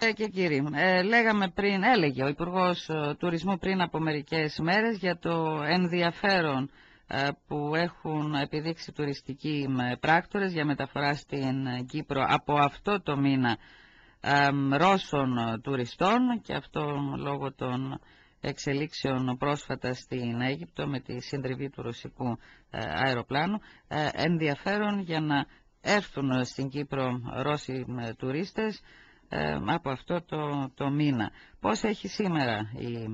Ε, και κύριοι, ε, λέγαμε πριν, έλεγε ο Υπουργός Τουρισμού πριν από μερικές μέρες για το ενδιαφέρον ε, που έχουν επιδείξει τουριστικοί πράκτορες για μεταφορά στην Κύπρο από αυτό το μήνα Ρώσων τουριστών και αυτό λόγω των εξελίξεων πρόσφατα στην Αίγυπτο με τη συντριβή του ρωσικού αεροπλάνου. Ενδιαφέρον για να έρθουν στην Κύπρο Ρώσοι τουρίστες ε, από αυτό το, το μήνα. Πώς έχει σήμερα η,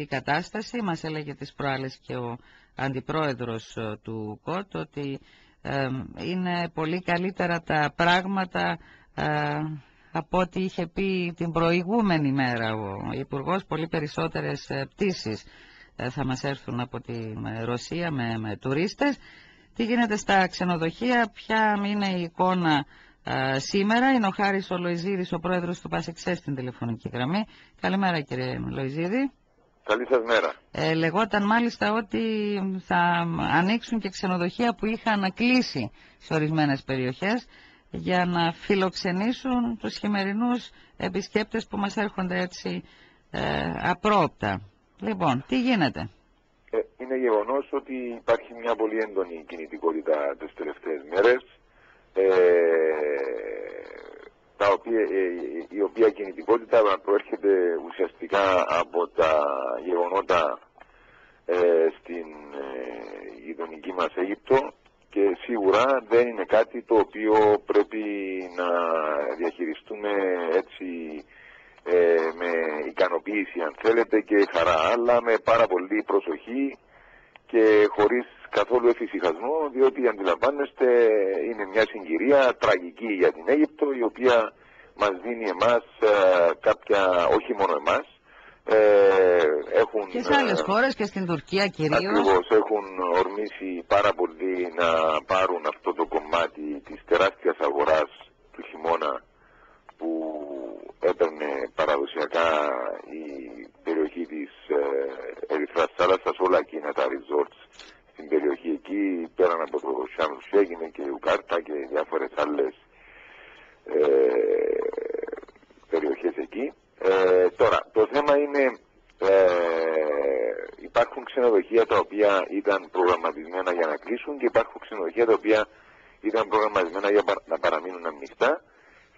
η κατάσταση, μας έλεγε τις προάλλες και ο αντιπρόεδρος ε, του ΚΟΤ ότι ε, είναι πολύ καλύτερα τα πράγματα από ό,τι είχε πει την προηγούμενη μέρα ο Υπουργός, πολύ περισσότερες πτήσεις θα μας έρθουν από τη Ρωσία με, με τουρίστες. Τι γίνεται στα ξενοδοχεία, ποια είναι η εικόνα σήμερα είναι ο Χάρης ο Λοϊζίδης, ο πρόεδρος του ΠΑΣΕΞΕ στην τηλεφωνική γραμμή. Καλημέρα κύριε Λοϊζίδη. Καλή σας μέρα. Ε, λεγόταν μάλιστα ότι θα ανοίξουν και ξενοδοχεία που είχαν κλείσει σε ορισμένες περιοχές για να φιλοξενήσουν τους χειμερινούς επισκέπτες που μας έρχονται έτσι ε, απρόπτα. Λοιπόν, τι γίνεται; Ε, είναι γεγονός ότι υπάρχει μια πολύ έντονη κινητικότητα τις τελευταίες μέρες ε, τα οποία, ε, η οποία κινητικότητα προέρχεται ουσιαστικά από τα γεγονότα ε, στην ε, γειτονική μας Αίγυπτο και σίγουρα δεν είναι κάτι το οποίο πρέπει να διαχειριστούμε έτσι ε, με ικανοποίηση αν θέλετε και χαρά αλλά με πάρα πολύ προσοχή και χωρίς καθόλου εφησυχασμό, διότι αντιλαμβάνεστε είναι μια συγκυρία τραγική για την Αίγυπτο, η οποία μας δίνει εμάς ε, κάποια, όχι μόνο εμάς, ε, έχουν, και σε άλλες ε, χώρες και στην Τουρκία κυρίως. Ακριβώς έχουν ορμήσει πάρα πολύ να πάρουν αυτό το κομμάτι της τεράστιας αγοράς του χειμώνα που έπαιρνε παραδοσιακά η περιοχή της ε, Ερυθράς Θάλασσας, όλα εκείνα τα resorts στην περιοχή εκεί, πέραν από το Σιάνου έγινε και Ουκάρτα και διάφορες άλλες ε, περιοχές εκεί. Ε, τώρα, το θέμα είναι ε, υπάρχουν ξενοδοχεία τα οποία ήταν προγραμματισμένα για να κλείσουν και υπάρχουν ξενοδοχεία τα οποία ήταν προγραμματισμένα για να παραμείνουν ανοιχτά.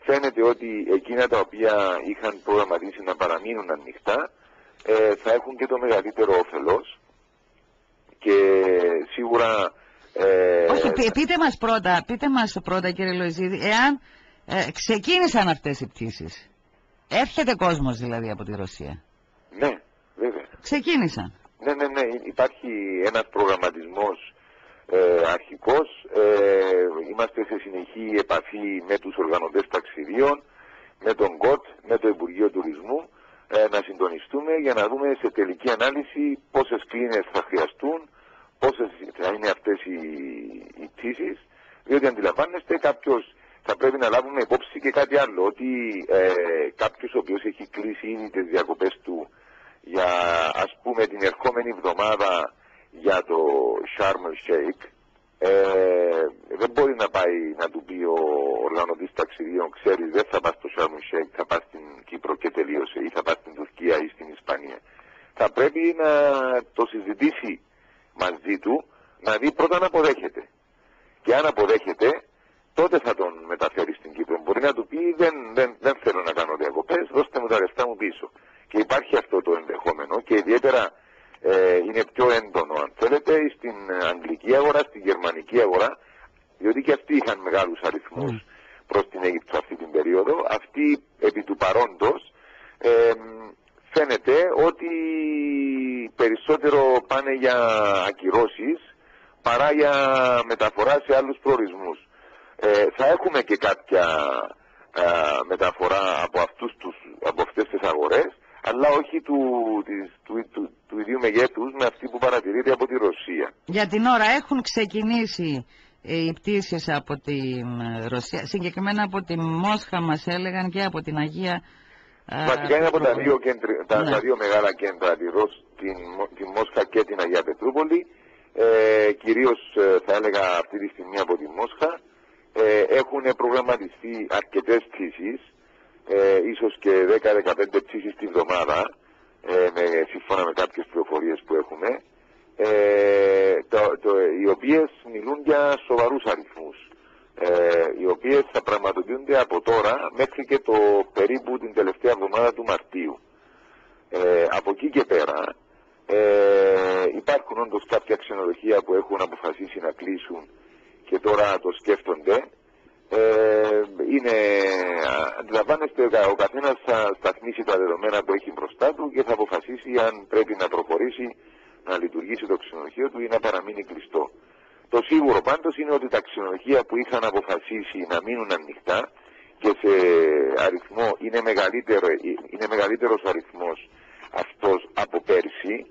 Φαίνεται ότι εκείνα τα οποία είχαν προγραμματίσει να παραμείνουν ανοιχτά ε, θα έχουν και το μεγαλύτερο όφελος και σίγουρα... Ε, Όχι, πείτε μας πρώτα, πείτε μας πρώτα κύριε Λοϊζίδη, εάν ε, ξεκίνησαν αυτές οι πτήσεις. Έρχεται κόσμος δηλαδή από τη Ρωσία. Ναι, βέβαια. Ξεκίνησαν. Ναι, ναι, ναι. Υπάρχει ένας προγραμματισμός ε, αρχικός. Ε, είμαστε σε συνεχή επαφή με τους οργανωτές ταξιδίων, με τον ΚΟΤ, με το Υπουργείο Τουρισμού ε, να συντονιστούμε για να δούμε σε τελική ανάλυση πόσες κλίνες θα χρειαστούν, πόσες θα είναι αυτές οι, οι πτήσεις, διότι αντιλαμβάνεστε κάποιος θα πρέπει να λάβουμε υπόψη και κάτι άλλο, ότι ε, κάποιος ο οποίος έχει κλείσει ήδη τις διακοπές του για ας πούμε την ερχόμενη εβδομάδα για το Sharm el Sheikh, ε, δεν μπορεί να πάει να του πει ο οργανωτής ταξιδίων, ξέρεις δεν θα πας στο Sharm el Sheikh, θα πας στην Κύπρο και τελείωσε ή θα πας στην Τουρκία ή στην Ισπανία. Θα πρέπει να το συζητήσει μαζί του, να δει πρώτα να αποδέχεται. Και αν αποδέχεται, τότε θα τον μεταφέρει στην Κύπρο. Μπορεί να του πει δεν, δεν, δεν θέλω να κάνω διακοπές, δώστε μου τα λεφτά μου πίσω. Και υπάρχει αυτό το ενδεχόμενο και ιδιαίτερα ε, είναι πιο έντονο αν θέλετε στην αγγλική αγορά, στην γερμανική αγορά, διότι και αυτοί είχαν μεγάλους αριθμούς mm. προς την Αίγυπτο αυτή την περίοδο. Αυτοί επί του παρόντος ε, φαίνεται ότι περισσότερο πάνε για ακυρώσεις παρά για μεταφορά σε άλλους προορισμούς. Ε, θα έχουμε και κάποια μεταφορά από, αυτούς τους, από αυτές τις αγορές, αλλά όχι του, της, του, του, του ίδιου μεγέθους με αυτή που παρατηρείται από τη Ρωσία. Για την ώρα έχουν ξεκινήσει οι πτήσεις από τη Ρωσία, συγκεκριμένα από τη Μόσχα μας έλεγαν και από την Αγία Βασικά είναι από τα δύο, κέντρα, τα, ναι. δύο μεγάλα κέντρα, τη, την, τη Μόσχα και την Αγία Πετρούπολη. Ε, κυρίως ε, θα έλεγα αυτή τη στιγμή από τη Μόσχα. Ε, έχουν προγραμματιστεί αρκετές πτήσεις ε, ίσως και 10-15 πτήσεις τη βδομάδα, ε, με, σύμφωνα με κάποιες πληροφορίες που έχουμε, ε, το, το, οι οποίες μιλούν για σοβαρούς αριθμούς, ε, οι οποίες θα πραγματοποιούνται από τώρα μέχρι και το περίπου την τελευταία εβδομάδα του Μαρτίου. Ε, από εκεί και πέρα ε, υπάρχουν όντως κάποια ξενοδοχεία που έχουν αποφασίσει να κλείσουν και τώρα το σκέφτονται. Ε, είναι, αντιλαμβάνεστε, ο καθένας θα σταθμίσει τα δεδομένα που έχει μπροστά του και θα αποφασίσει αν πρέπει να προχωρήσει να λειτουργήσει το ξενοδοχείο του ή να παραμείνει κλειστό. Το σίγουρο πάντως είναι ότι τα ξενοδοχεία που είχαν αποφασίσει να μείνουν ανοιχτά και σε αριθμό είναι, μεγαλύτερο, είναι μεγαλύτερος ο αριθμός αυτός από πέρσι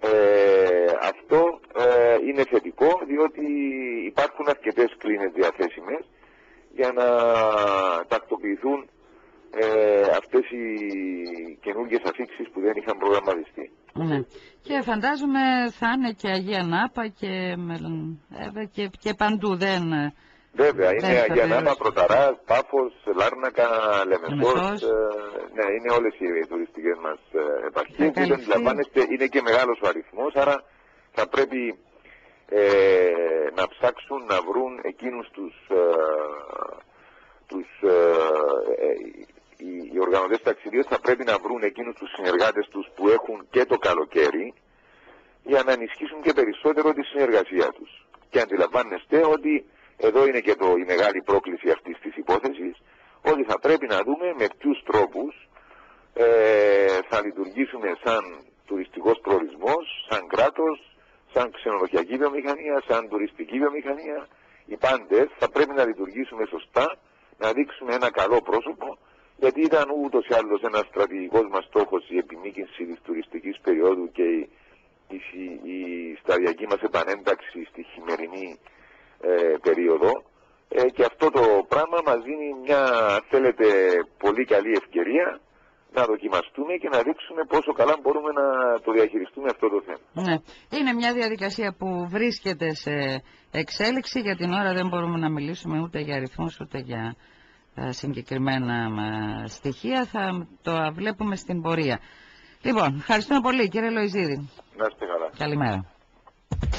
ε, αυτό ε, είναι θετικό διότι υπάρχουν αρκετές κλίνες διαθέσιμες για να τακτοποιηθούν ε, αυτές οι καινούργιες αφήξεις που δεν είχαν προγραμματιστεί. Ναι. Και φαντάζομαι θα είναι και Αγία Νάπα και, ε, και, και παντού δεν... Βέβαια, είναι Αγία Νάπα, Πρωταράς, Πάφος, Λάρνακα, Λεμεσός, ε, ναι, είναι όλες οι τουριστικές μας ε, επαρχίες. Δεν αντιλαμβάνεστε, είναι και μεγάλος ο αριθμός, άρα θα πρέπει ε, να ψάξουν να βρουν εκείνους τους, ε, τους ε, ε, οι, οι οργανωτές ταξιδίων θα πρέπει να βρουν εκείνους τους συνεργάτες τους που έχουν και το καλοκαίρι για να ενισχύσουν και περισσότερο τη συνεργασία τους. Και αντιλαμβάνεστε ότι εδώ είναι και το, η μεγάλη πρόκληση αυτής της υπόθεσης ότι θα πρέπει να δούμε με ποιους τρόπους ε, θα λειτουργήσουμε σαν τουριστικός προορισμός, σαν κράτος, σαν ξενοδοχειακή βιομηχανία, σαν τουριστική βιομηχανία. Οι πάντες θα πρέπει να λειτουργήσουμε σωστά, να δείξουμε ένα καλό πρόσωπο, γιατί ήταν ούτως ή άλλως ένας στρατηγικός μας στόχος η επιμήκυνση της τουριστικής περίοδου και η, η, η σταδιακή μας επανένταξη στη χειμερινή ε, περίοδο. Ε, και αυτό το πράγμα μας δίνει μια, θέλετε, πολύ καλή ευκαιρία να δοκιμαστούμε και να δείξουμε πόσο καλά μπορούμε να το διαχειριστούμε αυτό το θέμα. Ναι. Είναι μια διαδικασία που βρίσκεται σε εξέλιξη. Για την ώρα δεν μπορούμε να μιλήσουμε ούτε για αριθμούς ούτε για ε, συγκεκριμένα ε, στοιχεία. Θα το βλέπουμε στην πορεία. Λοιπόν, ευχαριστούμε πολύ κύριε Λοϊζίδη. Να είστε καλά. Καλημέρα.